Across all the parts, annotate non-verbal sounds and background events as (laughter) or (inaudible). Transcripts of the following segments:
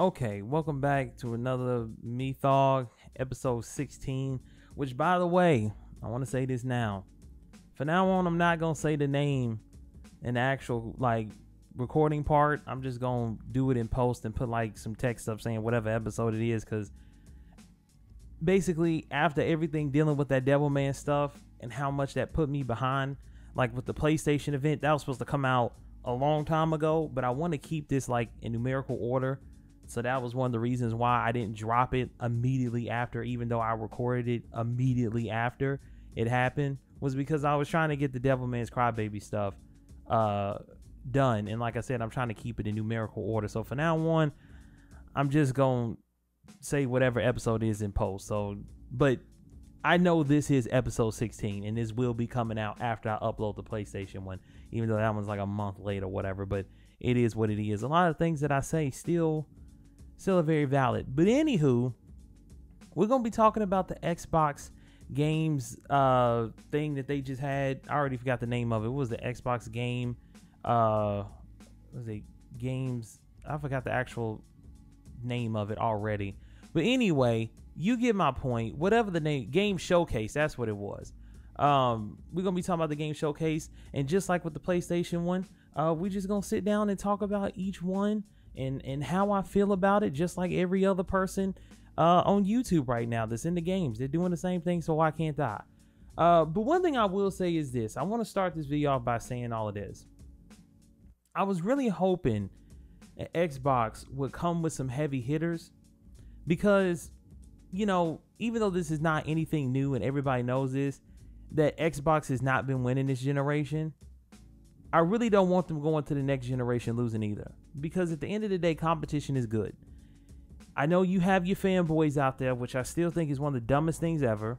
Okay, welcome back to another Methough, episode 16. Which, by the way, I want to say this now. For now on, I'm not gonna say the name in the actual like recording part. I'm just gonna do it in post and put like some text up saying whatever episode it is, because basically after everything dealing with that Devilman stuff and how much that put me behind, like with the PlayStation event, that was supposed to come out a long time ago, but I want to keep this like in numerical order so that was one of the reasons why I didn't drop it immediately after, even though I recorded it immediately after it happened, was because I was trying to get the Devilman's Crybaby stuff uh, done. And like I said, I'm trying to keep it in numerical order. So for now on, I'm just going to say whatever episode is in post. So, but I know this is episode 16, and this will be coming out after I upload the PlayStation one, even though that one's like a month late or whatever. But it is what it is. A lot of things that I say still still very valid. But anywho, we're gonna be talking about the Xbox games uh thing that they just had. I already forgot the name of it. What was the Xbox game? Uh, was it games? I forgot the actual name of it already. But anyway, you get my point. Whatever the name, game showcase. That's what it was. Um, we're gonna be talking about the game showcase, and just like with the PlayStation one, uh, we're just gonna sit down and talk about each one and and how I feel about it, just like every other person uh, on YouTube right now that's in the games. They're doing the same thing, so why can't I? Uh, but one thing I will say is this: I want to start this video off by saying all of this. I was really hoping Xbox would come with some heavy hitters because, you know, even though this is not anything new and everybody knows this, that Xbox has not been winning this generation. I really don't want them going to the next generation losing either because at the end of the day, competition is good. I know you have your fanboys out there, which I still think is one of the dumbest things ever.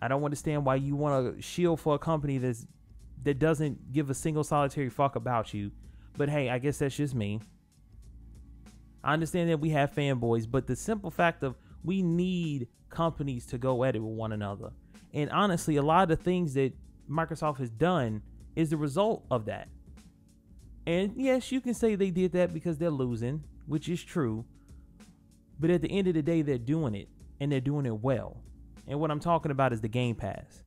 I don't understand why you want to shield for a company that's that doesn't give a single solitary fuck about you. But hey, I guess that's just me. I understand that we have fanboys, but the simple fact of we need companies to go at it with one another. And honestly, a lot of the things that Microsoft has done is the result of that. And yes, you can say they did that because they're losing, which is true. But at the end of the day, they're doing it and they're doing it well. And what I'm talking about is the Game Pass.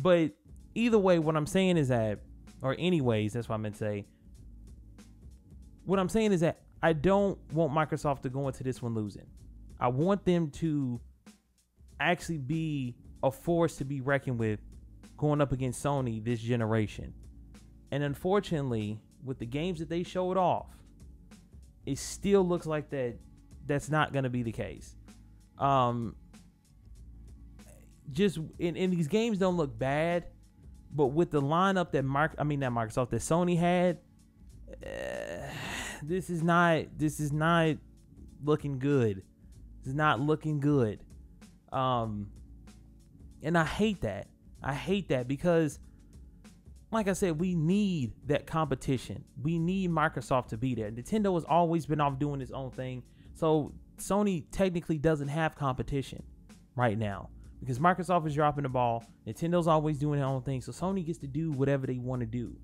But either way, what I'm saying is that, or anyways, that's what I meant to say. What I'm saying is that I don't want Microsoft to go into this one losing. I want them to actually be a force to be reckoned with going up against Sony this generation. And unfortunately, with the games that they showed off, it still looks like that that's not going to be the case. Um, just in, in these games don't look bad, but with the lineup that Mark, I mean that Microsoft that Sony had, uh, this is not this is not looking good. Is not looking good. Um, and I hate that. I hate that because like I said, we need that competition. We need Microsoft to be there. Nintendo has always been off doing its own thing. So Sony technically doesn't have competition right now because Microsoft is dropping the ball. Nintendo's always doing their own thing. So Sony gets to do whatever they want to do.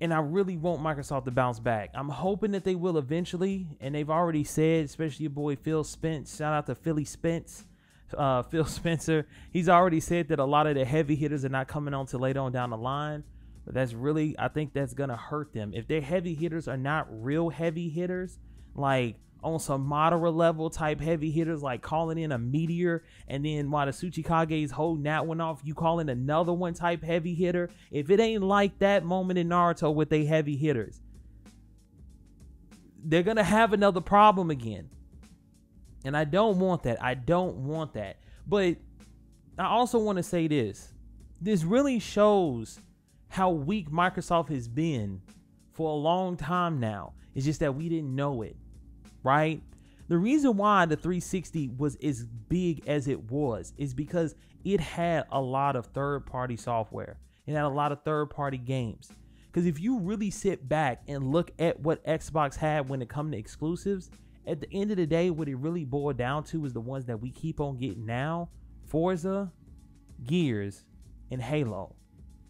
And I really want Microsoft to bounce back. I'm hoping that they will eventually. And they've already said, especially your boy Phil Spence. Shout out to Philly Spence uh, (laughs) Phil Spencer. He's already said that a lot of the heavy hitters are not coming on till later on down the line. But that's really, I think that's gonna hurt them. If their heavy hitters are not real heavy hitters, like on some moderate level type heavy hitters, like calling in a meteor, and then while the Tsuchikage is holding that one off, you call in another one type heavy hitter. If it ain't like that moment in Naruto with they heavy hitters, they're gonna have another problem again. And I don't want that. I don't want that. But I also want to say this. This really shows how weak Microsoft has been for a long time now. It's just that we didn't know it, right? The reason why the 360 was as big as it was is because it had a lot of third party software. It had a lot of third party games. Because if you really sit back and look at what Xbox had when it come to exclusives, at the end of the day, what it really boiled down to is the ones that we keep on getting now Forza, Gears, and Halo.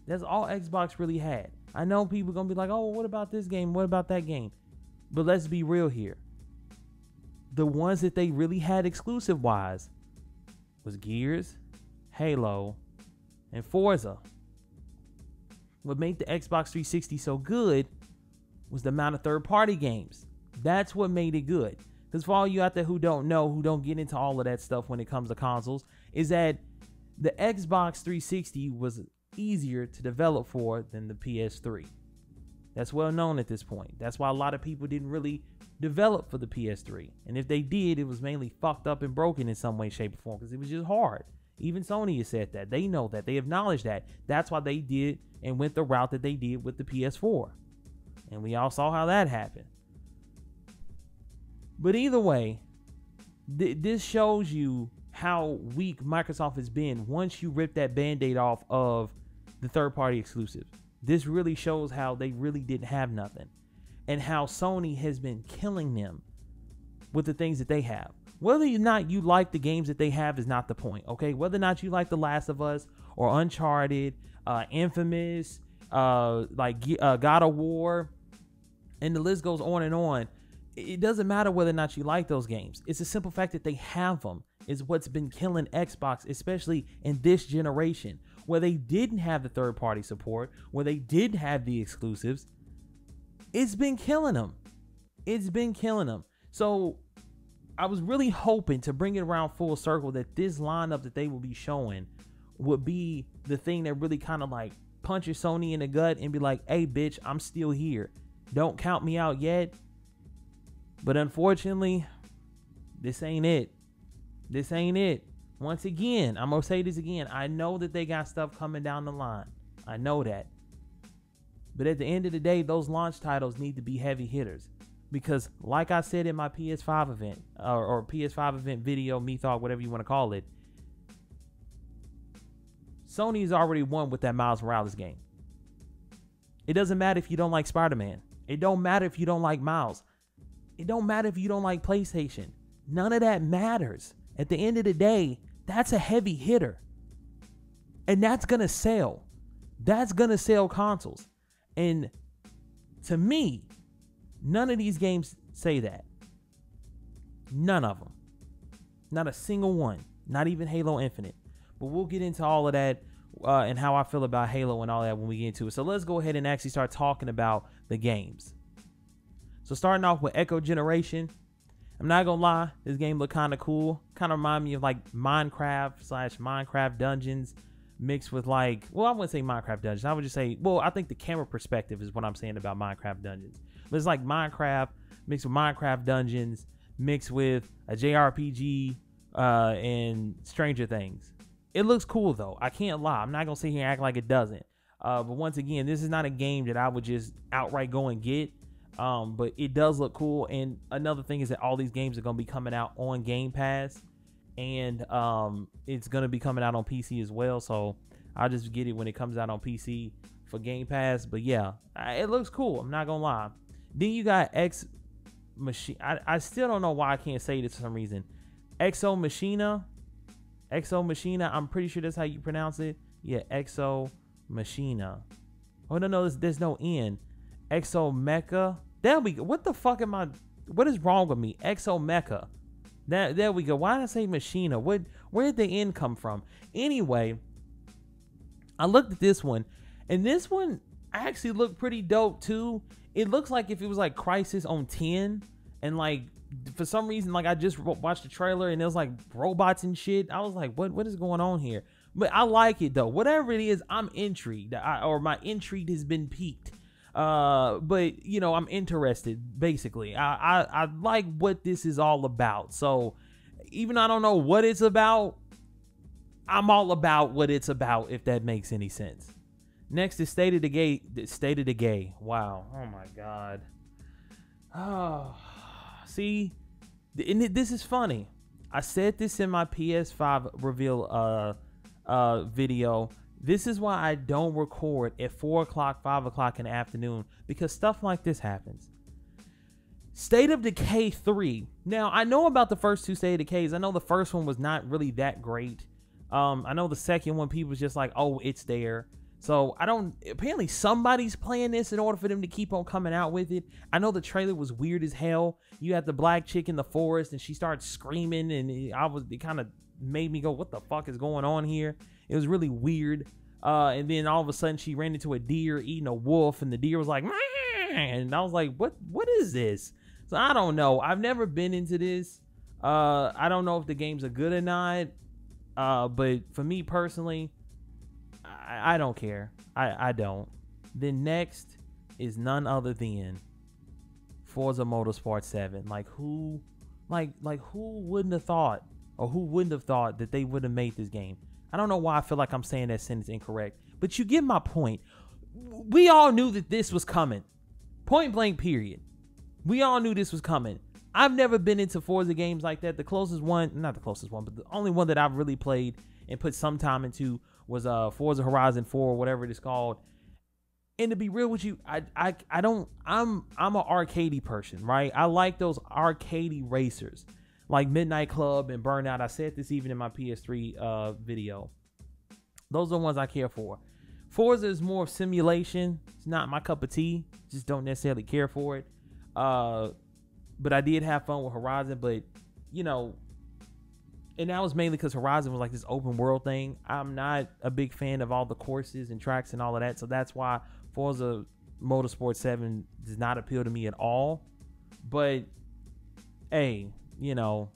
That's all Xbox really had. I know people gonna be like, oh, what about this game? What about that game? But let's be real here. the ones that they really had exclusive wise was Gears, Halo, and Forza. What made the Xbox 360 so good was the amount of third party games. That's what made it good. Because for all you out there who don't know, who don't get into all of that stuff when it comes to consoles, is that the Xbox 360 was easier to develop for than the PS3. That's well known at this point. That's why a lot of people didn't really develop for the PS3. And if they did, it was mainly fucked up and broken in some way, shape, or form because it was just hard. Even Sony has said that. They know that. They acknowledge that. That's why they did and went the route that they did with the PS4. And we all saw how that happened. But either way, th- this shows you how weak Microsoft has been once you rip that band aid off of the third party exclusives. This really shows how they really didn't have nothing and how Sony has been killing them with the things that they have. Whether or not you like the games that they have is not the point, okay? Whether or not you like The Last of Us or Uncharted, uh, Infamous, uh, like uh, God of War, and the list goes on and on. It doesn't matter whether or not you like those games. It's a simple fact that they have them is what's been killing Xbox, especially in this generation, where they didn't have the third party support, where they did have the exclusives. It's been killing them. It's been killing them. So I was really hoping to bring it around full circle that this lineup that they will be showing would be the thing that really kind of like punches Sony in the gut and be like, hey, bitch, I'm still here. Don't count me out yet. But unfortunately, this ain't it. This ain't it. Once again, I'm going to say this again. I know that they got stuff coming down the line. I know that. But at the end of the day, those launch titles need to be heavy hitters because like I said in my PS5 event or, or PS5 event video, Methough, whatever you want to call it, Sony's already won with that Miles Morales game. It doesn't matter if you don't like Spider-Man. It don't matter if you don't like Miles. It don't matter if you don't like PlayStation. None of that matters. At the end of the day, that's a heavy hitter. And that's going to sell. That's going to sell consoles. And to me, None of these games say that. None of them. Not a single one. Not even Halo Infinite. But we'll get into all of that uh, and how I feel about Halo and all that when we get into it. So let's go ahead and actually start talking about the games. So starting off with Echo Generation. I'm not gonna lie, this game looked kind of cool. Kind of remind me of like Minecraft slash Minecraft Dungeons mixed with like, well, I wouldn't say Minecraft Dungeons. I would just say, well, I think the camera perspective is what I'm saying about Minecraft Dungeons. But it's like Minecraft mixed with Minecraft Dungeons mixed with a JRPG uh, and Stranger Things. It looks cool though. I can't lie. I'm not gonna sit here and act like it doesn't. Uh, but once again, this is not a game that I would just outright go and get. Um, but it does look cool. And another thing is that all these games are gonna be coming out on Game Pass, and um, it's gonna be coming out on PC as well. So I'll just get it when it comes out on PC for Game Pass. But yeah, it looks cool. I'm not gonna lie. Then you got X machine. I, I still don't know why I can't say this for some reason. Exo Machina. Exo Machina. I'm pretty sure that's how you pronounce it. Yeah, Exo Machina. Oh no, no, there's, there's no N. Exo Mecha. There we go. What the fuck am I? What is wrong with me? Exo Mecha. That there we go. Why did I say Machina? What? Where did the N come from? Anyway, I looked at this one, and this one actually looked pretty dope too it looks like if it was like Crysis on 10 and like for some reason like I just watched the trailer and it was like robots and shit. I was like, what what is going on here? But I like it though. Whatever it is, I'm intrigued. I, or my intrigue has been piqued. Uh, but you know, I'm interested. Basically, I, I I like what this is all about. So even I don't know what it's about, I'm all about what it's about. If that makes any sense. Next is State of the Gay. State of the Gay. Wow. Oh my God. Oh, (sighs) see, and this is funny. I said this in my PS5 reveal uh uh video. This is why I don't record at four o'clock, five o'clock in the afternoon because stuff like this happens. State of Decay 3. Now, I know about the first two State of Decays. I know the first one was not really that great. Um, I know the second one, people was just like, oh, it's there. So I don't. Apparently, somebody's playing this in order for them to keep on coming out with it. I know the trailer was weird as hell. You had the black chick in the forest, and she starts screaming, and I was. It kind of made me go, "What the fuck is going on here?" It was really weird. Uh, and then all of a sudden, she ran into a deer eating a wolf, and the deer was like, and I was like, "What? What is this?" So I don't know. I've never been into this. Uh, I don't know if the games are good or not. Uh, but for me personally, I, I don't care. I, I don't. Then next is none other than Forza Motorsport 7. Like who like like who wouldn't have thought or who wouldn't have thought that they would have made this game? I don't know why I feel like I'm saying that sentence incorrect, but you get my point. We all knew that this was coming. Point blank period. We all knew this was coming. I've never been into Forza games like that. The closest one, not the closest one, but the only one that I've really played and put some time into was uh Forza Horizon 4, whatever it is called. And to be real with you, I I I don't I'm I'm an arcadey person, right? I like those arcadey racers. Like Midnight Club and Burnout. I said this even in my PS3 uh video. Those are the ones I care for. Forza is more of simulation. It's not my cup of tea. Just don't necessarily care for it. Uh but I did have fun with Horizon, but you know, and that was mainly because Horizon was like this open world thing. I'm not a big fan of all the courses and tracks and all of that, so that's why Forza Motorsport 7 does not appeal to me at all. But hey, you know,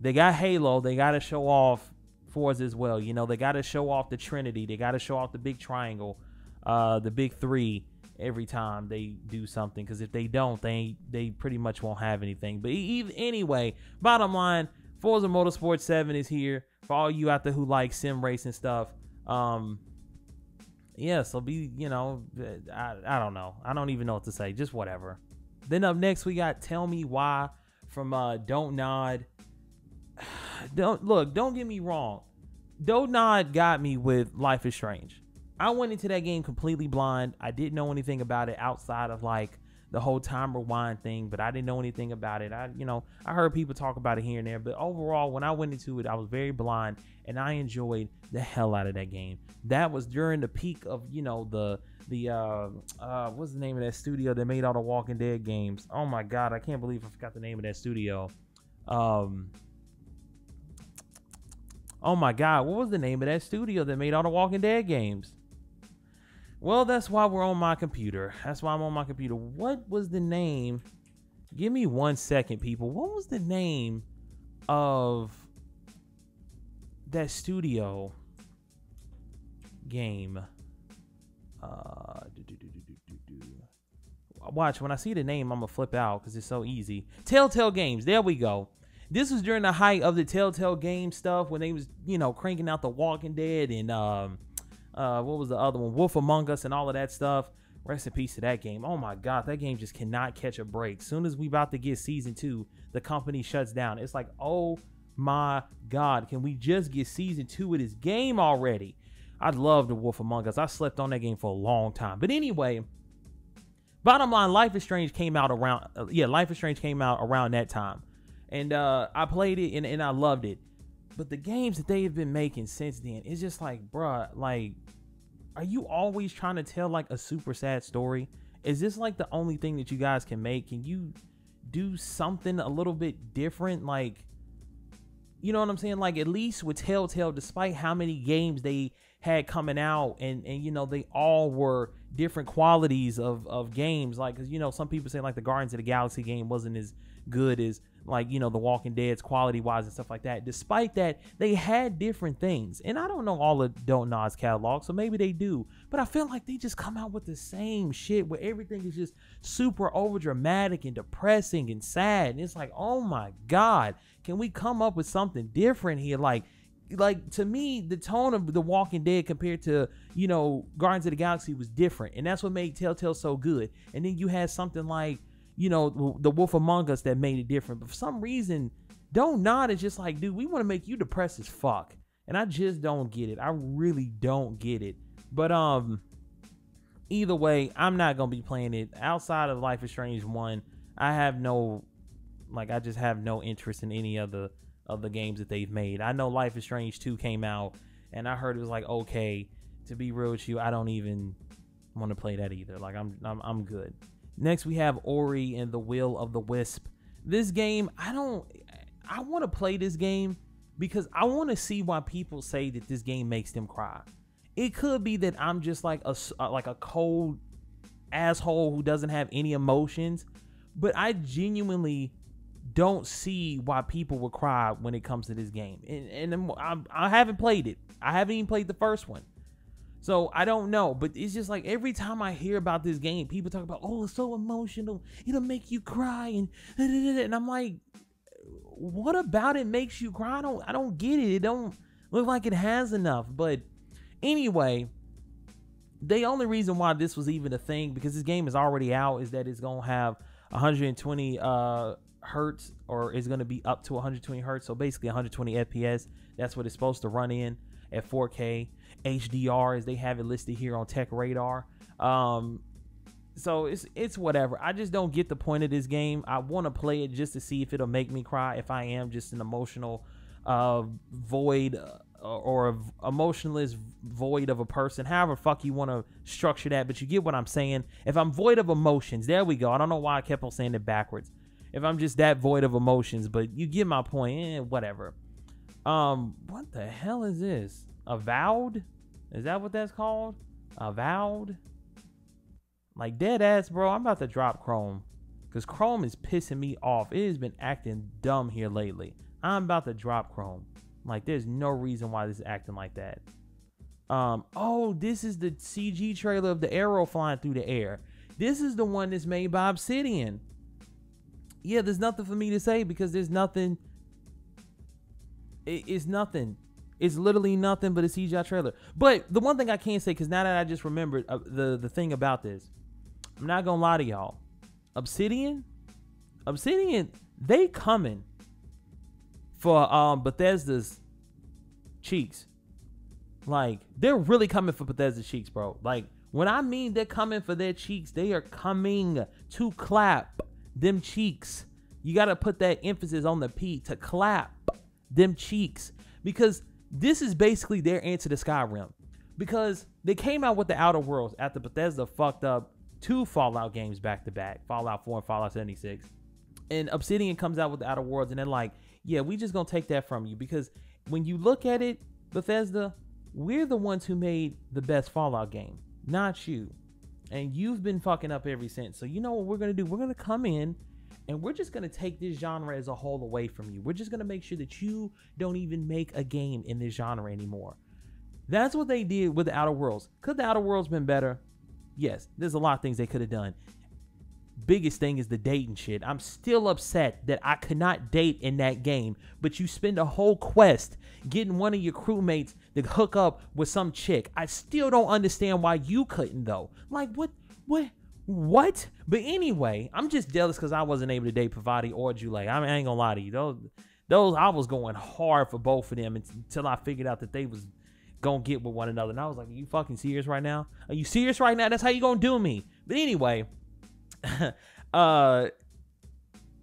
they got Halo, they got to show off Forza as well. You know, they got to show off the Trinity, they got to show off the big triangle, uh, the big three every time they do something. Because if they don't, they they pretty much won't have anything. But even, anyway, bottom line, Forza Motorsport 7 is here for all you out there who like sim racing stuff. Um, yeah, so be, you know, I, I don't know. I don't even know what to say. Just whatever. Then up next, we got Tell Me Why from uh, Don't Nod. (sighs) Don't look, don't get me wrong. Don't Nod got me with Life is Strange. I went into that game completely blind. I didn't know anything about it outside of like the whole time rewind thing, but I didn't know anything about it. I, you know, I heard people talk about it here and there, but overall, when I went into it, I was very blind and I enjoyed the hell out of that game. That was during the peak of, you know, the the uh uh what's the name of that studio that made all the Walking Dead games? Oh my god, I can't believe I forgot the name of that studio. Um Oh my god, what was the name of that studio that made all the Walking Dead games? Well, that's why we're on my computer. That's why I'm on my computer. What was the name? Give me one second, people. What was the name of that studio game? Uh, Watch, when I see the name, I'm going to flip out because it's so easy. Telltale Games. There we go. This was during the height of the Telltale Game stuff when they was, you know, cranking out The Walking Dead and, um, uh, what was the other one? Wolf Among Us and all of that stuff. Rest in peace to that game. Oh my god, that game just cannot catch a break. Soon as we about to get season two, the company shuts down. It's like, oh my god, can we just get season two of this game already? I love the Wolf Among Us. I slept on that game for a long time. But anyway, bottom line, Life is Strange came out around. Uh, yeah, Life is Strange came out around that time, and uh, I played it and, and I loved it. But the games that they have been making since then, it's just like, bruh, like, are you always trying to tell like a super sad story? Is this like the only thing that you guys can make? Can you do something a little bit different? Like, you know what I'm saying? Like, at least with Telltale, despite how many games they had coming out, and and you know they all were different qualities of of games. Like, cause you know some people say like the Guardians of the Galaxy game wasn't as good as like you know the walking dead's quality wise and stuff like that despite that they had different things. And i don't know all of don't nod's catalog so maybe they do but i feel like they just come out with the same shit where everything is just super over dramatic and depressing and sad. And it's like oh my god can we come up with something different here? Like like to me the tone of the walking dead compared to you know guardians of the galaxy was different and that's what made telltale so good. And then you had something like you know, the Wolf Among Us that made it different. But for some reason, Don't Nod is just like, dude, we want to make you depressed as fuck. And I just don't get it. I really don't get it. But um either way, I'm not gonna be playing it. Outside of Life is Strange 1, I have no like I just have no interest in any of the of the games that they've made. I know Life is Strange 2 came out and I heard it was like okay to be real with you, I don't even want to play that either. Like I'm, I'm, I'm good. Next, we have Ori and the Will of the Wisp. This game, I don't, I want to play this game because I want to see why people say that this game makes them cry. It could be that I'm just like a like a cold asshole who doesn't have any emotions, but I genuinely don't see why people would cry when it comes to this game. And, and I, I haven't played it. I haven't even played the first one. So I don't know, but it's just like every time I hear about this game, people talk about, oh, it's so emotional, it'll make you cry, and and I'm like, what about it makes you cry? I don't, I don't get it. It don't look like it has enough. But anyway, the only reason why this was even a thing because this game is already out is that it's gonna have 120 uh hertz or is gonna be up to 120 hertz. So basically 120 FPS. That's what it's supposed to run in at 4K. HDR as they have it listed here on Tech Radar. Um, so it's it's whatever. I just don't get the point of this game. I want to play it just to see if it'll make me cry. If I am just an emotional uh, void uh, or a emotionless void of a person, however fuck you want to structure that, but you get what I'm saying. If I'm void of emotions, there we go. I don't know why I kept on saying it backwards. If I'm just that void of emotions, but you get my point. Eh, whatever. Um, what the hell is this? Avowed? Is that what that's called? Avowed? Like dead ass, bro. I'm about to drop Chrome. Cause Chrome is pissing me off. It has been acting dumb here lately. I'm about to drop Chrome. Like there's no reason why this is acting like that. Um, oh, this is the CG trailer of the arrow flying through the air. This is the one that's made by Obsidian. Yeah, there's nothing for me to say because there's nothing. It, it's nothing. It's literally nothing but a CGI trailer. But the one thing I can say, because now that I just remembered uh, the the thing about this, I'm not gonna lie to y'all. Obsidian, Obsidian, they coming for um Bethesda's cheeks. Like they're really coming for Bethesda's cheeks, bro. Like when I mean they're coming for their cheeks, they are coming to clap them cheeks. You got to put that emphasis on the P to clap them cheeks because this is basically their answer to Skyrim because they came out with the Outer Worlds after Bethesda fucked up two Fallout games back to back, Fallout 4 and Fallout 76. And Obsidian comes out with the Outer Worlds and they're like, "Yeah, we just to take that from you because when you look at it, Bethesda, we're the ones who made the best Fallout game, not you. And you've been fucking up ever since. So you know what we're to do? We're to come in and we're just going to take this genre as a whole away from you. We're just going to make sure that you don't even make a game in this genre anymore. That's what they did with the Outer Worlds. Could the Outer Worlds been better? Yes, there's a lot of things they could have done. Biggest thing is the dating shit. I'm still upset that I could not date in that game, but you spend a whole quest getting one of your crewmates to hook up with some chick. I still don't understand why you couldn't though. Like what what what? But anyway, I'm just jealous because I wasn't able to date Parvati or Julie. I, mean, I ain't gonna lie to you. Those, those I was going hard for both of them until I figured out that they was gonna get with one another. And I was like, Are you fucking serious right now? Are you serious right now? That's how you gonna do me. But anyway, (laughs) uh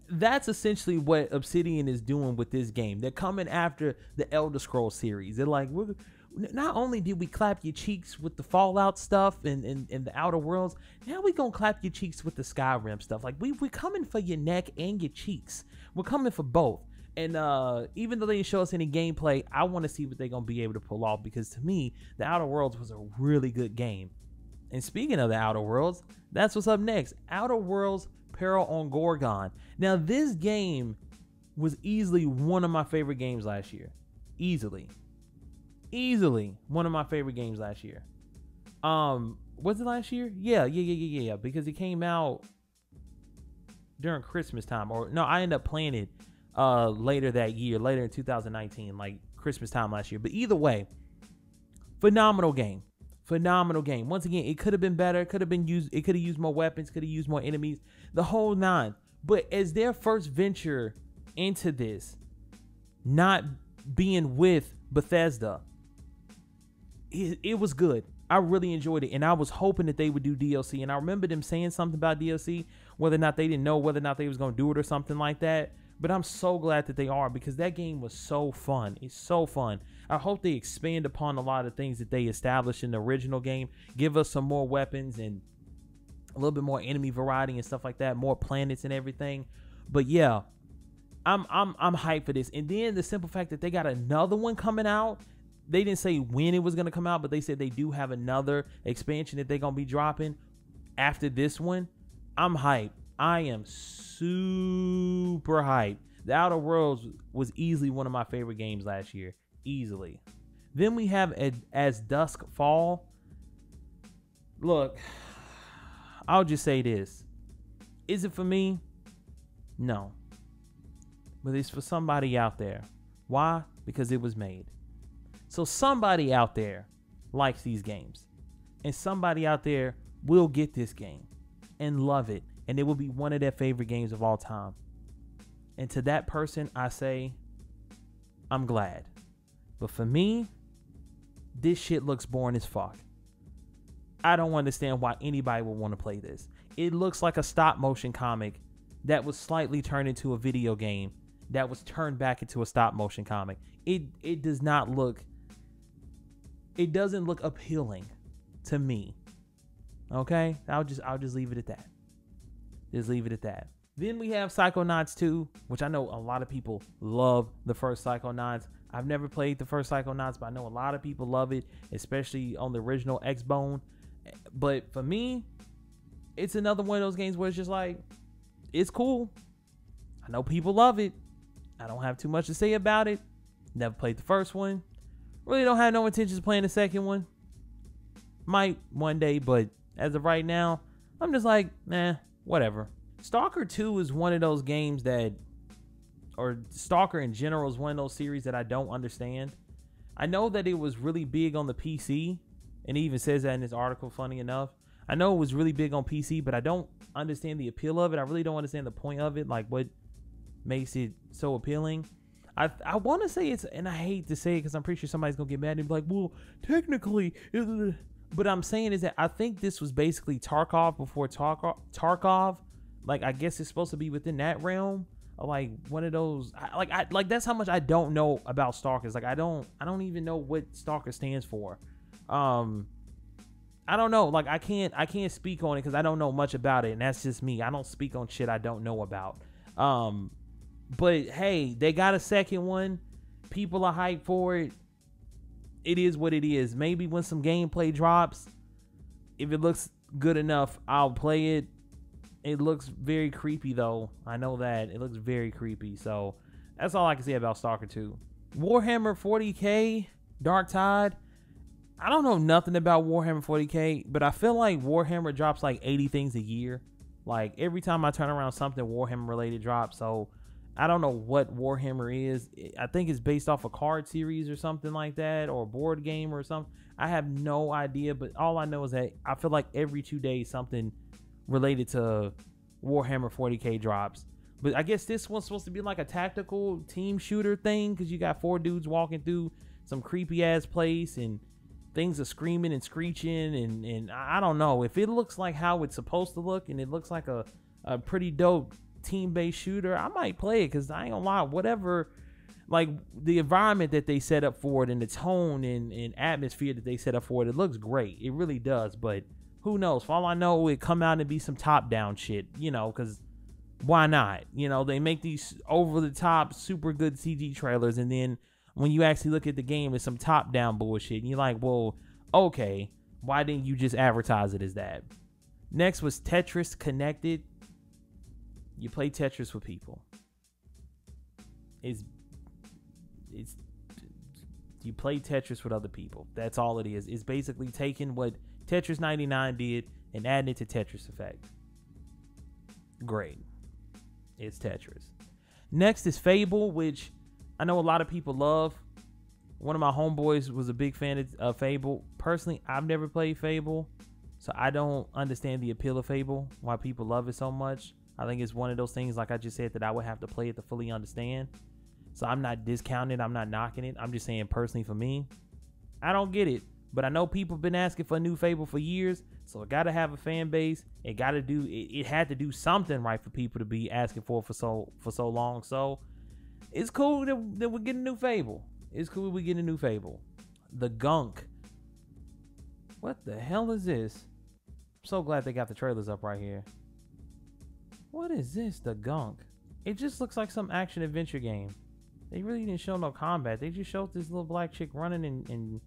that's essentially what Obsidian is doing with this game. They're coming after the Elder Scrolls series. They're like, we're not only did we clap your cheeks with the Fallout stuff and, and, the Outer Worlds, now we gonna clap your cheeks with the Skyrim stuff. Like we we coming for your neck and your cheeks. We're coming for both. And uh, even though they didn't show us any gameplay, I want to see what they're gonna be able to pull off because to me, the Outer Worlds was a really good game. And speaking of the Outer Worlds, that's what's up next. Outer Worlds Peril on Gorgon. Now this game was easily one of my favorite games last year. Easily easily one of my favorite games last year. Um, was it last year? Yeah, yeah, yeah, yeah, yeah. Because it came out during Christmas time, or no, I ended up playing it uh later that year, later in 2019, like Christmas time last year. But either way, phenomenal game, phenomenal game. Once again, it could have been better. Could have been used. It could have used more weapons. Could have used more enemies. The whole nine. But as their first venture into this, not being with Bethesda, it, it was good. I really enjoyed it, and I was hoping that they would do DLC. And I remember them saying something about DLC, whether or not they didn't know whether or not they was gonna do it or something like that. But I'm so glad that they are because that game was so fun. It's so fun. I hope they expand upon a lot of things that they established in the original game. Give us some more weapons and a little bit more enemy variety and stuff like that, more planets and everything. But yeah, I'm I'm I'm hyped for this. And then the simple fact that they got another one coming out. They didn't say when it was gonna come out, but they said they do have another expansion that they're gonna be dropping after this one. I'm hyped. I am super hyped. The Outer Worlds was easily one of my favorite games last year. Easily. Then we have As Dusk Fall. Look, I'll just say this. Is it for me? No. But it's for somebody out there. Why? Because it was made. So somebody out there likes these games. And somebody out there will get this game and love it. And it will be one of their favorite games of all time. And to that person, I say, I'm glad. But for me, this shit looks boring as fuck. I don't understand why anybody would want to play this. It looks like a stop motion comic that was slightly turned into a video game that was turned back into a stop motion comic. It it does not look it doesn't look appealing to me. Okay? I'll just I'll just leave it at that. Just leave it at that. Then we have Psychonauts 2, which I know a lot of people love the first Psychonauts. I've never played the first Psychonauts, but I know a lot of people love it, especially on the original Xbone. But for me, it's another one of those games where it's just like, it's cool. I know people love it. I don't have too much to say about it. Never played the first one. Really don't have no intentions of playing the second one. Might one day, but as of right now, I'm just like, nah, whatever. Stalker 2 is one of those games that, or Stalker in general is one of those series that I don't understand. I know that it was really big on the PC, and he even says that in his article, funny enough. I know it was really big on PC, but I don't understand the appeal of it. I really don't understand the point of it, like what makes it so appealing. I I want to say it's, and I hate to say it because I'm pretty sure somebody's gonna get mad and be like, well, technically, but I'm saying is that I think this was basically Tarkov before Tarkov. Tarkov, like I guess it's supposed to be within that realm. Like one of those, like I like that's how much I don't know about Stalkers. Like I don't, I don't even know what Stalker stands for. Um, I don't know. Like I can't I can't speak on it because I don't know much about it, and that's just me. I don't speak on shit I don't know about. Um, but hey, they got a second one. People are hyped for it. It is what it is. Maybe when some gameplay drops, if it looks good enough, I'll play it. It looks very creepy though. I know that it looks very creepy. So that's all I can say about Stalker 2. Warhammer 40k Dark Tide I don't know nothing about Warhammer 40k, but I feel like Warhammer drops like 80 things a year. Like every time I turn around, something Warhammer related drops. So I don't know what Warhammer is. I think it's based off a card series or something like that, or a board game or something. I have no idea, but all I know is that I feel like every two days something related to Warhammer 40k drops. But I guess this one's supposed to be like a tactical team shooter thing because you got four dudes walking through some creepy ass place and things are screaming and screeching and and I don't know if it looks like how it's supposed to look and it looks like a a pretty dope team-based shooter I might play it because I ain't gonna lie whatever like the environment that they set up for it and the tone and, and atmosphere that they set up for it it looks great it really does but who knows for all I know it come out and be some top down shit you know because why not you know they make these over the top super good CG trailers and then when you actually look at the game, it's some top down bullshit. And you're like, well, okay, why didn't you just advertise it as that? Next was Tetris Connected. You play Tetris with people. It's it's you play Tetris with other people. That's all it is. It's basically taking what Tetris 99 did and adding it to Tetris Effect. Great. It's Tetris. Next is Fable, which I know a lot of people love. One of my homeboys was a big fan of Fable. Personally, I've never played Fable, so I don't understand the appeal of Fable, why people love it so much. I think it's one of those things, like I just said, that I would have to play it to fully understand. So I'm not discounting, I'm not knocking it. I'm just saying personally for me, I don't get it. But I know people have been asking for a new Fable for years, so it got to have a fan base. It got to do. It, it, had to do something right for people to be asking for for so for so long. So it's cool that, that we're getting a new Fable. It's cool we getting a new Fable. The Gunk. What the hell is this? I'm so glad they got the trailers up right here. What is this? The Gunk. It just looks like some action adventure game. They really didn't show no combat. They just showed this little black chick running and, and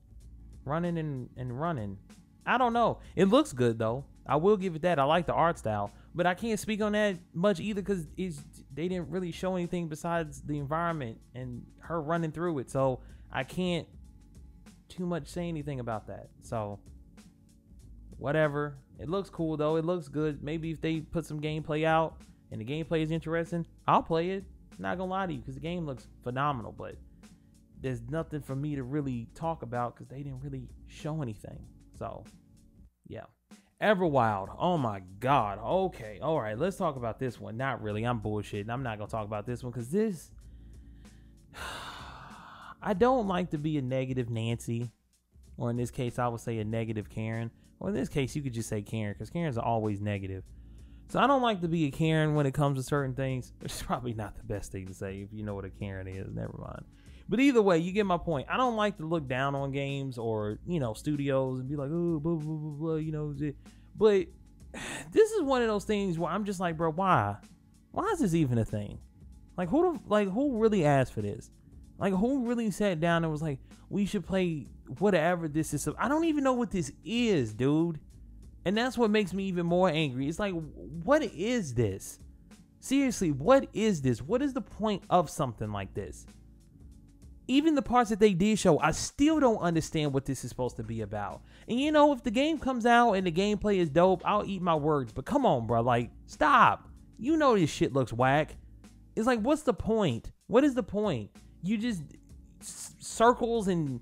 running and, and running. I don't know. It looks good though. I will give it that. I like the art style, but I can't speak on that much either because they didn't really show anything besides the environment and her running through it. So I can't too much say anything about that. So whatever. It looks cool though. It looks good. Maybe if they put some gameplay out and the gameplay is interesting, I'll play it. not gonna lie to you because the game looks phenomenal, but there's nothing for me to really talk about because they didn't really show anything. So, yeah. Everwild. Oh my God. Okay. All right. Let's talk about this one. Not really. I'm bullshitting. I'm not going to talk about this one because this. (sighs) I don't like to be a negative Nancy. Or in this case, I would say a negative Karen. Or in this case, you could just say Karen because Karens are always negative. So I don't like to be a Karen when it comes to certain things, (laughs) is probably not the best thing to say if you know what a Karen is. Never mind. But either way, you get my point. I don't like to look down on games or you know studios and be like, oh, blah blah blah, blah you know. But (sighs) this is one of those things where I'm just like, bro, why? Why is this even a thing? Like who, like who really asked for this? Like who really sat down and was like, we should play whatever this is. I don't even know what this is, dude. And that's what makes me even more angry. It's like, what is this? Seriously, what is this? What is the point of something like this? even the parts that they did show, I still don't understand what this is supposed to be about. And you know, if the game comes out and the gameplay is dope, I'll eat my words. But come on, bro, like stop. You know this shit looks whack. It's like, what's the point? What is the point? You just circles and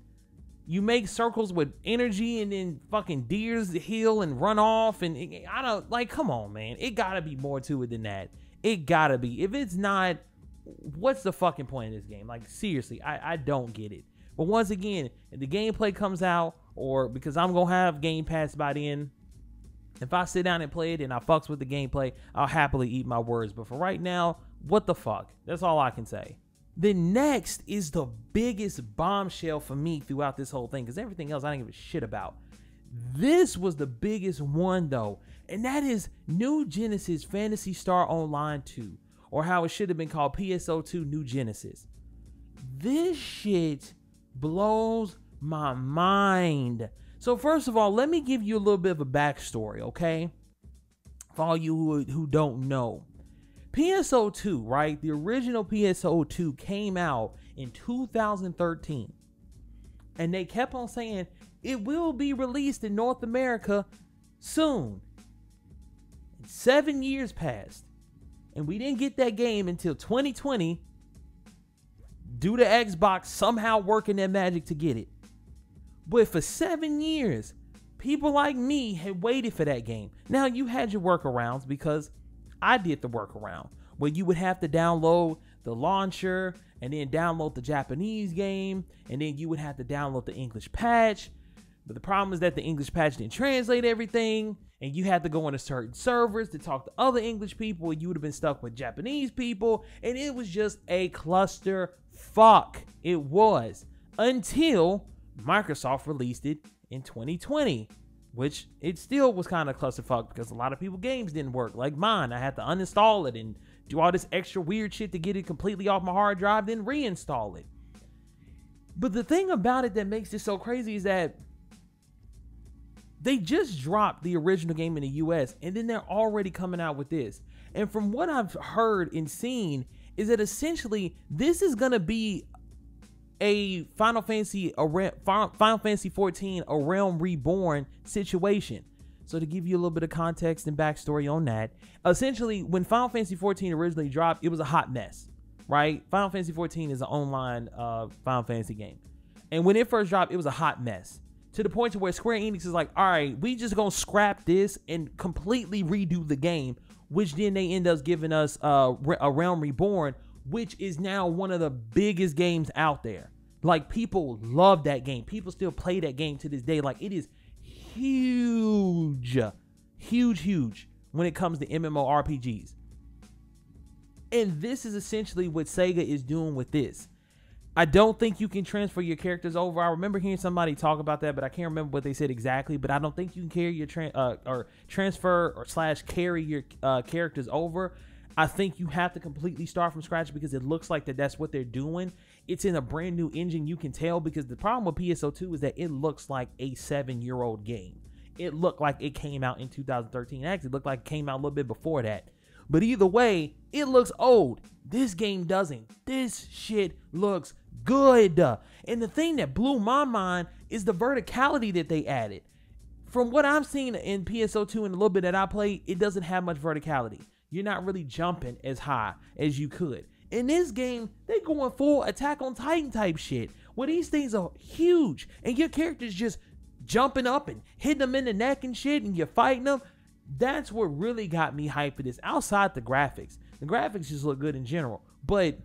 you make circles with energy and then fucking deers heal and run off and I don't like come on man it gotta be more to it than that it gotta be if it's not what's the fucking point of this game? Like seriously, I, I don't get it. But once again, if the gameplay comes out, or because I'm gonna have Game Pass by then, if I sit down and play it and I fucks with the gameplay, I'll happily eat my words. But for right now, what the fuck? That's all I can say. Then next is the biggest bombshell for me throughout this whole thing, because everything else I don't give a shit about. This was the biggest one though, and that is New Genesis Phantasy Star Online 2 or how it should have been called PSO2 New Genesis. This shit blows my mind. So, first of all, let me give you a little bit of a backstory, okay? For all you who, who don't know. PSO2, right? The original PSO2 came out in 2013. And they kept on saying it will be released in North America soon. Seven years passed and we didn't get that game until 2020 due to Xbox somehow working their magic to get it. But for seven years, people like me had waited for that game. Now you had your workarounds because I did the workaround where you would have to download the launcher and then download the Japanese game and then you would have to download the English patch. But the problem is that the English patch didn't translate everything and you had to go into certain servers to talk to other English people, and you would have been stuck with Japanese people, and it was just a cluster fuck. It was until Microsoft released it in 2020, which it still was kind of clusterfuck because a lot of people games didn't work. Like mine, I had to uninstall it and do all this extra weird shit to get it completely off my hard drive, then reinstall it. But the thing about it that makes this so crazy is that they just dropped the original game in the US and then they're already coming out with this. And from what I've heard and seen, is that essentially this is going to be a Final Fantasy a Final Fantasy 14 a Realm Reborn situation. So to give you a little bit of context and backstory on that, essentially when Final Fantasy 14 originally dropped, it was a hot mess, right? Final Fantasy 14 is an online uh, Final Fantasy game, and when it first dropped, it was a hot mess to the point to where Square Enix is like, all right, we just gonna scrap this and completely redo the game, which then they end up giving us uh, a Realm Reborn, which is now one of the biggest games out there. Like people love that game. People still play that game to this day. Like it is huge, huge, huge when it comes to MMORPGs. And this is essentially what Sega is doing with this. I don't think you can transfer your characters over. I remember hearing somebody talk about that, but I can't remember what they said exactly. But I don't think you can carry your tra- uh, or transfer or slash carry your uh, characters over. I think you have to completely start from scratch because it looks like that that's what they're doing. It's in a brand new engine. You can tell because the problem with PSO2 is that it looks like a seven year old game. It looked like it came out in 2013. Actually, it looked like it came out a little bit before that. But either way, it looks old. This game doesn't. This shit looks good. And the thing that blew my mind is the verticality that they added. From what I'm seeing in PSO2 and a little bit that I play, it doesn't have much verticality. You're not really jumping as high as you could. In this game, they're going full Attack on Titan type shit, where these things are huge, and your character's just jumping up and hitting them in the neck and shit, and you're fighting them. That's what really got me hyped for this. Outside the graphics, the graphics just look good in general, but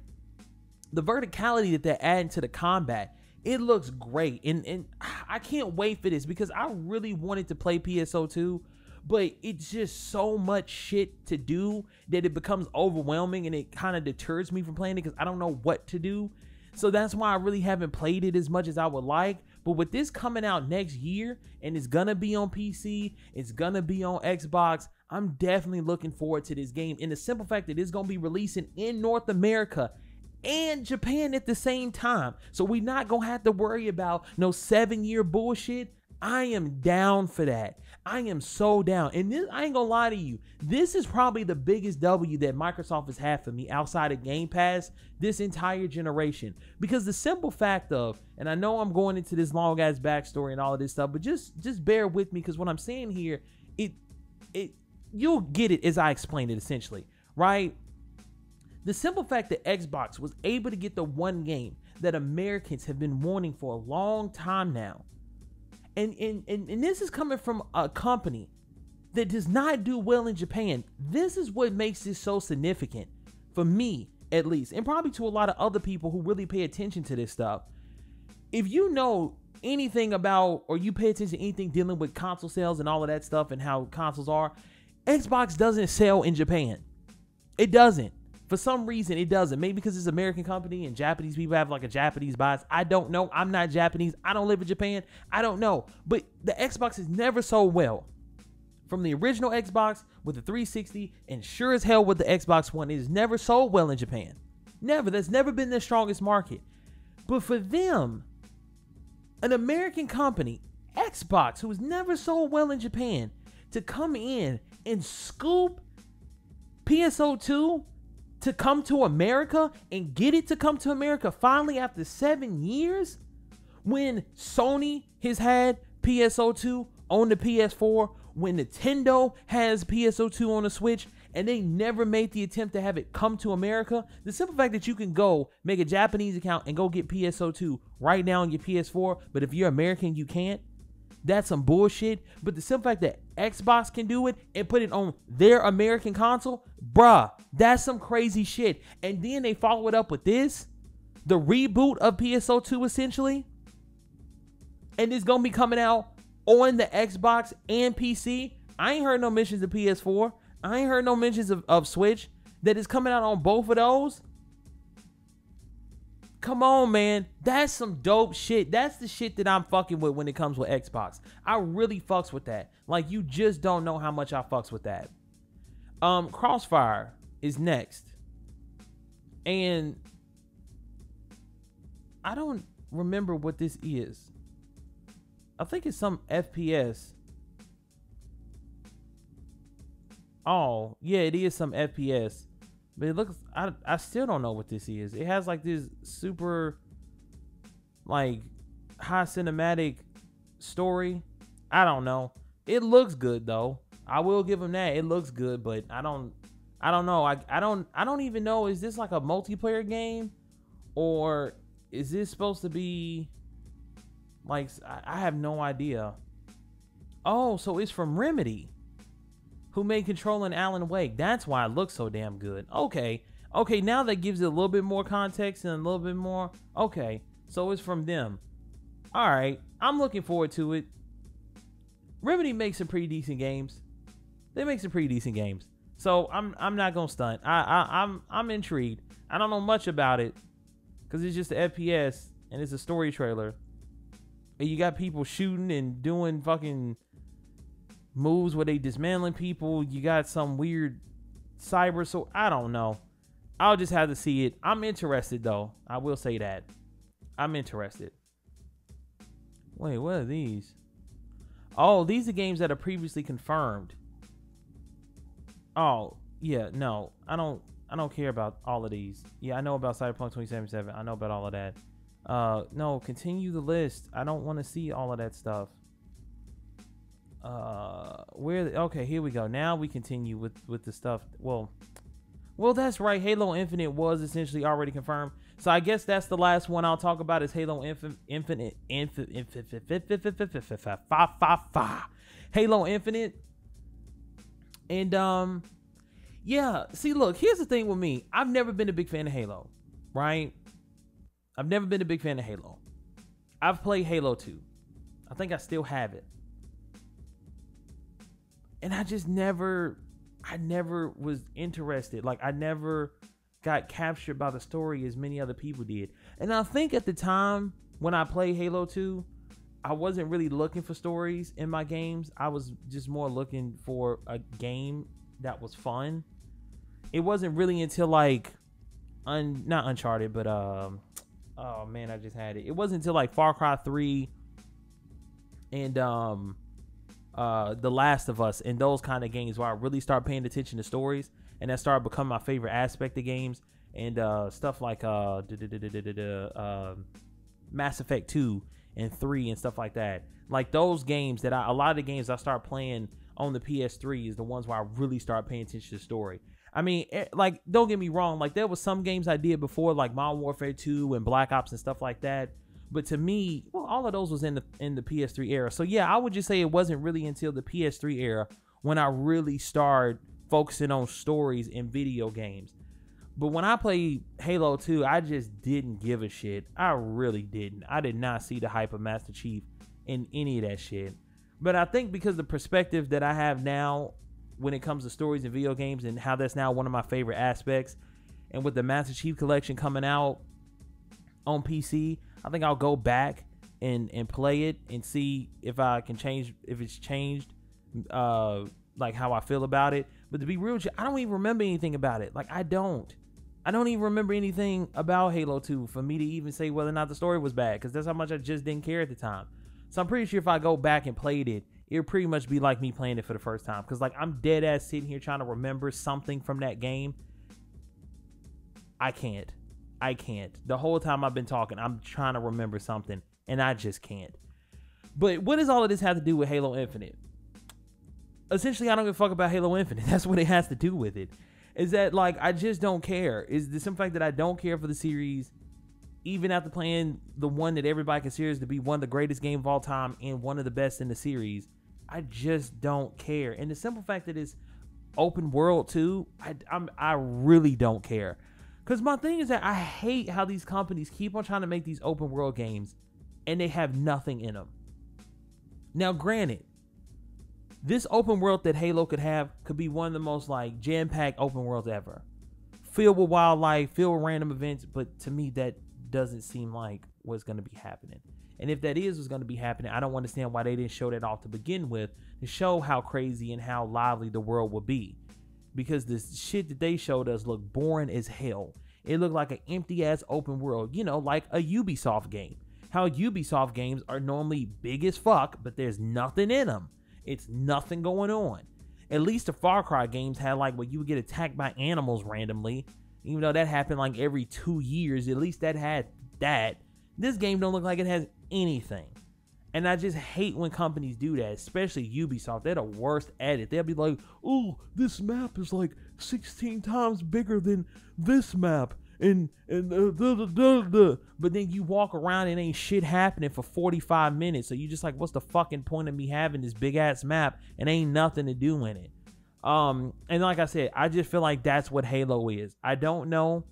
the verticality that they're adding to the combat, it looks great. And and I can't wait for this because I really wanted to play PSO2, but it's just so much shit to do that it becomes overwhelming and it kind of deters me from playing it because I don't know what to do. So that's why I really haven't played it as much as I would like. But with this coming out next year and it's gonna be on PC, it's gonna be on Xbox, I'm definitely looking forward to this game. And the simple fact that it's gonna be releasing in North America and Japan at the same time. So we're not gonna have to worry about no seven year bullshit. I am down for that. I am so down. And this, I ain't gonna lie to you. This is probably the biggest W that Microsoft has had for me outside of Game Pass this entire generation. Because the simple fact of, and I know I'm going into this long ass backstory and all of this stuff, but just just bear with me because what I'm saying here, it it you'll get it as I explain it essentially, right? The simple fact that Xbox was able to get the one game that Americans have been wanting for a long time now. And, and, and, and this is coming from a company that does not do well in Japan. This is what makes this so significant for me, at least, and probably to a lot of other people who really pay attention to this stuff. If you know anything about or you pay attention to anything dealing with console sales and all of that stuff and how consoles are, Xbox doesn't sell in Japan. It doesn't. For some reason, it doesn't. Maybe because it's an American company and Japanese people have like a Japanese bias. I don't know. I'm not Japanese. I don't live in Japan. I don't know. But the Xbox is never sold well. From the original Xbox with the 360 and sure as hell with the Xbox One, it is never sold well in Japan. Never. That's never been their strongest market. But for them, an American company, Xbox, who has never sold well in Japan, to come in and scoop PSO2 to come to America and get it to come to America finally after seven years when Sony has had PSO2 on the PS4, when Nintendo has PSO2 on the Switch, and they never made the attempt to have it come to America. The simple fact that you can go make a Japanese account and go get PSO2 right now on your PS4, but if you're American, you can't that's some bullshit. But the simple fact that Xbox can do it and put it on their American console, bruh, that's some crazy shit. And then they follow it up with this, the reboot of PSO2 essentially. And it's gonna be coming out on the Xbox and PC. I ain't heard no mentions of PS4. I ain't heard no mentions of, of Switch. That is coming out on both of those. Come on, man. That's some dope shit. That's the shit that I'm fucking with when it comes with Xbox. I really fucks with that. Like you just don't know how much I fucks with that. Um, Crossfire is next. And I don't remember what this is. I think it's some FPS. Oh, yeah, it is some FPS. But it looks I I still don't know what this is. It has like this super like high cinematic story. I don't know. It looks good though. I will give them that. It looks good, but I don't I don't know. I I don't I don't even know is this like a multiplayer game or is this supposed to be like I have no idea. Oh, so it's from Remedy who made Control and Alan Wake. That's why it looks so damn good. Okay. Okay, now that gives it a little bit more context and a little bit more. Okay. So it's from them. All right, I'm looking forward to it. Remedy makes some pretty decent games. They make some pretty decent games. So I'm I'm not gonna stunt. I, I I'm I'm intrigued. I don't know much about it because it's just an FPS and it's a story trailer. And you got people shooting and doing fucking moves where they dismantling people. You got some weird cyber. So I don't know. I'll just have to see it. I'm interested though. I will say that. I'm interested. Wait, what are these? Oh, these are games that are previously confirmed. Oh, yeah, no. I don't I don't care about all of these. Yeah, I know about Cyberpunk 2077. I know about all of that. Uh no, continue the list. I don't want to see all of that stuff. Uh where okay, here we go. Now we continue with with the stuff. Well, well, that's right. Halo Infinite was essentially already confirmed. So I guess that's the last one I'll talk about is Halo Infinite Infinite Infinite Halo Infinite. And um yeah, see look, here's the thing with me. I've never been a big fan of Halo, right? I've never been a big fan of Halo. I've played Halo 2. I think I still have it. And I just never I never was interested. Like I never got captured by the story as many other people did. And I think at the time when I played Halo 2, I wasn't really looking for stories in my games. I was just more looking for a game that was fun. It wasn't really until like un not Uncharted, but um oh man, I just had it. It wasn't until like Far Cry 3 and um uh The Last of Us and those kind of games where I really start paying attention to stories and that started becoming my favorite aspect of games and uh stuff like uh Mass Effect 2 and 3 and stuff like that. Like those games that I a lot of the games I start playing on the PS3 is the ones where I really start paying attention to the story. I mean, it, like don't get me wrong, like there was some games I did before like Modern Warfare 2 and Black Ops and stuff like that. But to me, well, all of those was in the in the PS3 era. So yeah, I would just say it wasn't really until the PS3 era when I really started focusing on stories in video games. But when I played Halo 2, I just didn't give a shit. I really didn't. I did not see the hype of Master Chief in any of that shit. But I think because the perspective that I have now when it comes to stories and video games and how that's now one of my favorite aspects, and with the Master Chief collection coming out on PC, I think I'll go back and and play it and see if I can change if it's changed uh like how I feel about it. But to be real, I don't even remember anything about it. Like I don't. I don't even remember anything about Halo 2 for me to even say whether or not the story was bad because that's how much I just didn't care at the time. So I'm pretty sure if I go back and played it, it would pretty much be like me playing it for the first time. Because like I'm dead ass sitting here trying to remember something from that game. I can't. I can't. The whole time I've been talking, I'm trying to remember something, and I just can't. But what does all of this have to do with Halo Infinite? Essentially, I don't give a fuck about Halo Infinite. (laughs) That's what it has to do with it is that like I just don't care. Is the simple fact that I don't care for the series, even after playing the one that everybody considers to be one of the greatest games of all time and one of the best in the series. I just don't care. And the simple fact that it's open world too, I I'm, I really don't care. Cause my thing is that I hate how these companies keep on trying to make these open world games, and they have nothing in them. Now, granted, this open world that Halo could have could be one of the most like jam-packed open worlds ever. Filled with wildlife, filled with random events, but to me that doesn't seem like what's going to be happening. And if that is what's going to be happening, I don't understand why they didn't show that off to begin with to show how crazy and how lively the world would be. Because the shit that they showed us looked boring as hell. It looked like an empty ass open world, you know, like a Ubisoft game. How Ubisoft games are normally big as fuck, but there's nothing in them. It's nothing going on. At least the Far Cry games had like where you would get attacked by animals randomly. Even though that happened like every two years, at least that had that. This game don't look like it has anything. And I just hate when companies do that, especially Ubisoft. They're the worst at it. They'll be like, oh, this map is like 16 times bigger than this map and and uh, duh, duh, duh, but then you walk around and ain't shit happening for 45 minutes so you just like what's the fucking point of me having this big ass map and ain't nothing to do in it um and like i said i just feel like that's what halo is i don't know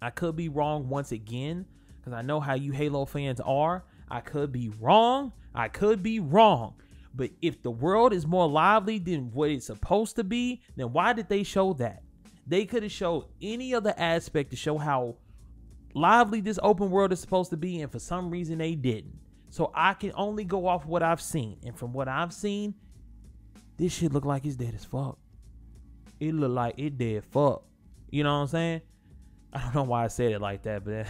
i could be wrong once again because I know how you Halo fans are. I could be wrong. I could be wrong. But if the world is more lively than what it's supposed to be, then why did they show that? They could have showed any other aspect to show how lively this open world is supposed to be, and for some reason they didn't. So I can only go off what I've seen. And from what I've seen, this shit look like it's dead as fuck. It look like it dead fuck. You know what I'm saying? I don't know why I said it like that, but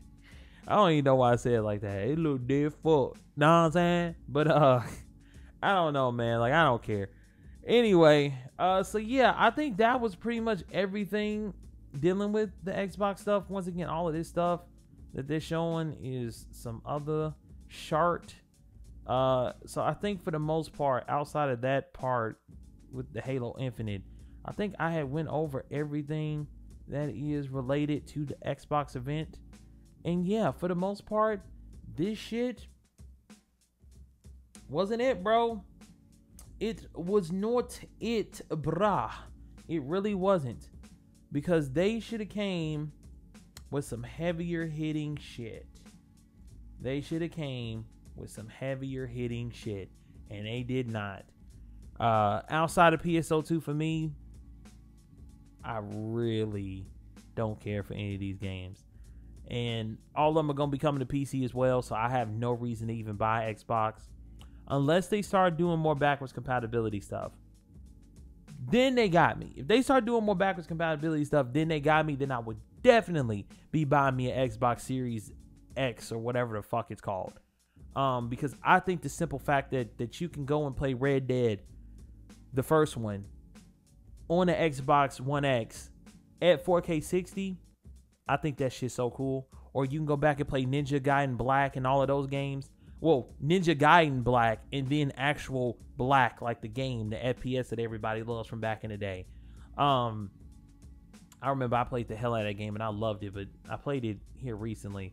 (laughs) I don't even know why I said it like that. It look dead fuck. Know what I'm saying? But uh (laughs) I don't know, man. Like I don't care. Anyway, uh so yeah, I think that was pretty much everything dealing with the Xbox stuff. Once again, all of this stuff that they're showing is some other chart. Uh so I think for the most part, outside of that part with the Halo Infinite, I think I had went over everything that is related to the Xbox event. And yeah, for the most part, this shit wasn't it, bro. It was not it, brah. It really wasn't. Because they should have came with some heavier hitting shit. They should have came with some heavier hitting shit. And they did not. Uh, outside of PSO2 for me, I really don't care for any of these games. And all of them are going to be coming to PC as well, so I have no reason to even buy Xbox unless they start doing more backwards compatibility stuff. Then they got me. If they start doing more backwards compatibility stuff, then they got me. Then I would definitely be buying me an Xbox Series X or whatever the fuck it's called. Um, because I think the simple fact that that you can go and play Red Dead, the first one, on the Xbox One X at 4K 60, I think that shit's so cool. Or you can go back and play Ninja Gaiden Black and all of those games. Well, Ninja Gaiden Black and then actual Black, like the game, the FPS that everybody loves from back in the day. Um, I remember I played the hell out of that game and I loved it, but I played it here recently.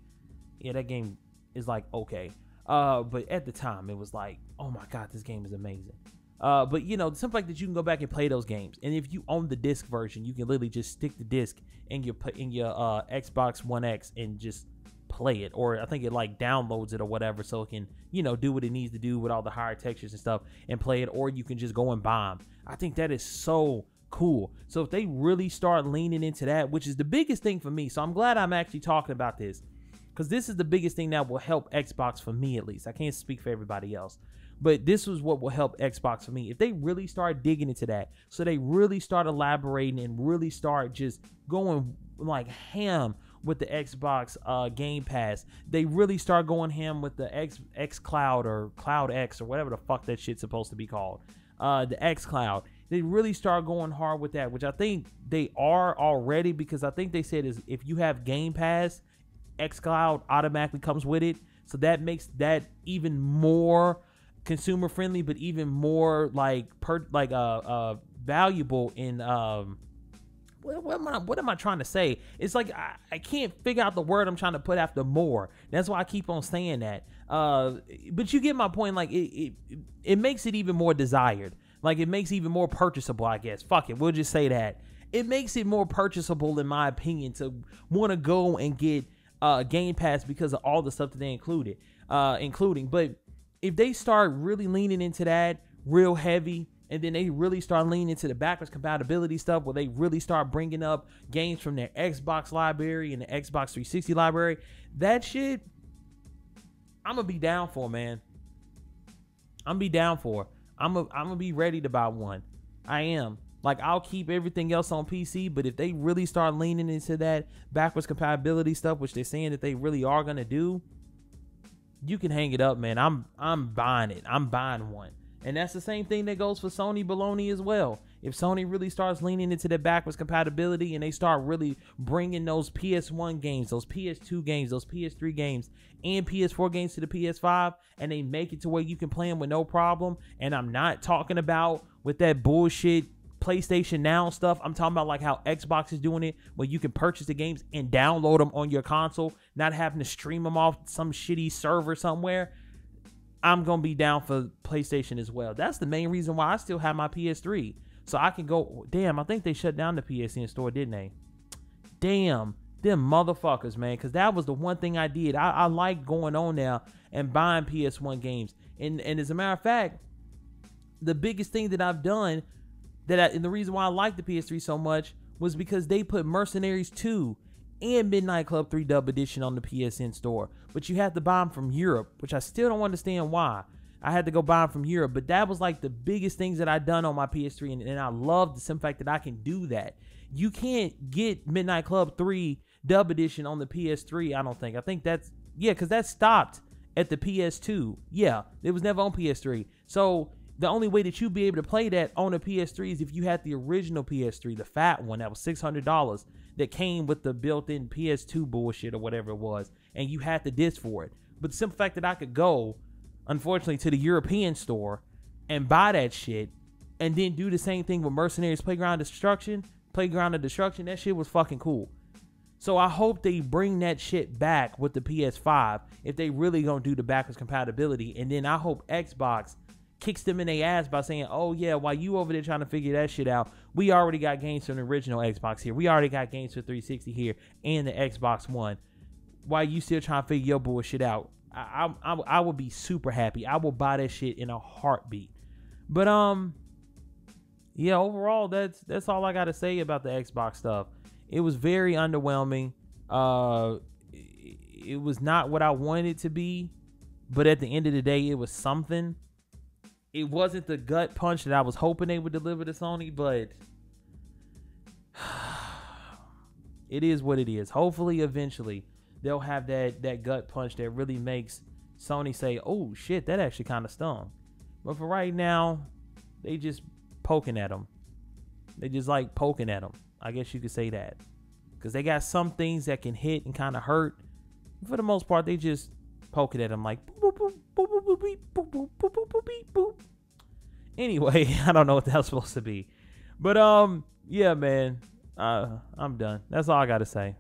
Yeah, that game is like okay. Uh, but at the time, it was like, oh my god, this game is amazing. Uh, but you know, something like that, you can go back and play those games. And if you own the disc version, you can literally just stick the disc in your in your uh, Xbox One X and just play it. Or I think it like downloads it or whatever, so it can you know do what it needs to do with all the higher textures and stuff and play it. Or you can just go and bomb. I think that is so cool. So if they really start leaning into that, which is the biggest thing for me, so I'm glad I'm actually talking about this because this is the biggest thing that will help Xbox for me at least. I can't speak for everybody else. But this was what will help Xbox for me. If they really start digging into that, so they really start elaborating and really start just going like ham with the Xbox uh, Game Pass, they really start going ham with the X X Cloud or Cloud X or whatever the fuck that shit's supposed to be called, uh, the X Cloud. They really start going hard with that, which I think they are already because I think they said is if you have Game Pass, X Cloud automatically comes with it, so that makes that even more consumer friendly, but even more like per like uh uh valuable in um what, what, am I what am I trying to say? It's like I, I can't figure out the word I'm trying to put after more. That's why I keep on saying that. Uh, but you get my point. Like it, it, it makes it even more desired. Like it makes it even more purchasable. I guess. Fuck it. We'll just say that. It makes it more purchasable, in my opinion, to want to go and get uh Game Pass because of all the stuff that they included, uh, including. But if they start really leaning into that real heavy and then they really start leaning into the backwards compatibility stuff where they really start bringing up games from their Xbox library and the Xbox 360 library, that shit, I'm gonna be down for, man. I'm gonna be down for. I'm gonna, I'm gonna be ready to buy one. I am. Like I'll keep everything else on PC, but if they really start leaning into that backwards compatibility stuff, which they're saying that they really are gonna do, you can hang it up, man. I'm I'm buying it. I'm buying one. And that's the same thing that goes for Sony baloney as well. If Sony really starts leaning into the backwards compatibility and they start really bringing those PS1 games, those PS2 games, those PS3 games, and PS4 games to the PS5, and they make it to where you can play them with no problem. And I'm not talking about with that bullshit PlayStation Now stuff. I'm talking about like how Xbox is doing it, where you can purchase the games and download them on your console, not having to stream them off some shitty server somewhere. I'm gonna be down for PlayStation as well. That's the main reason why I still have my PS3, so I can go. Damn, I think they shut down the PSN store, didn't they? Damn, them motherfuckers, man, because that was the one thing I did. I, I like going on now and buying PS1 games. And and as a matter of fact, the biggest thing that I've done that I, and the reason why I like the PS3 so much was because they put Mercenaries 2 and Midnight Club 3 Dub Edition on the PSN store. But you have to buy them from Europe, which I still don't understand why. I had to go buy them from Europe, but that was like the biggest things that I done on my PS3, and, and I love the simple fact that I can do that. You can't get Midnight Club 3 Dub Edition on the PS3, I don't think. I think that's, yeah, because that stopped at the PS2. Yeah, it was never on PS3. So the only way that you'd be able to play that on a PS3 is if you had the original PS3, the fat one that was $600 that came with the built-in PS2 bullshit or whatever it was, and you had the disc for it. But the simple fact that I could go, unfortunately, to the European store and buy that shit, and then do the same thing with Mercenaries Playground Destruction, Playground of Destruction, that shit was fucking cool. So I hope they bring that shit back with the PS5 if they really gonna do the backwards compatibility, and then I hope Xbox kicks them in their ass by saying, "Oh yeah, while you over there trying to figure that shit out, we already got games from the original Xbox here. We already got games for 360 here and the Xbox One. Why you still trying to figure your bullshit out? I, I, I, I would be super happy. I will buy that shit in a heartbeat. But um, yeah, overall, that's that's all I got to say about the Xbox stuff. It was very underwhelming. Uh, it was not what I wanted it to be, but at the end of the day, it was something it wasn't the gut punch that I was hoping they would deliver to Sony, but (sighs) it is what it is. Hopefully, eventually, they'll have that that gut punch that really makes Sony say, "Oh shit, that actually kind of stung." But for right now, they just poking at them. They just like poking at them. I guess you could say that because they got some things that can hit and kind of hurt. For the most part, they just poking at them like boop, boop, boop, boop, boop, boop, boop, boop, boop, boop, boop, boop. Anyway, I don't know what that's supposed to be. But um, yeah, man. Uh, I'm done. That's all I gotta say.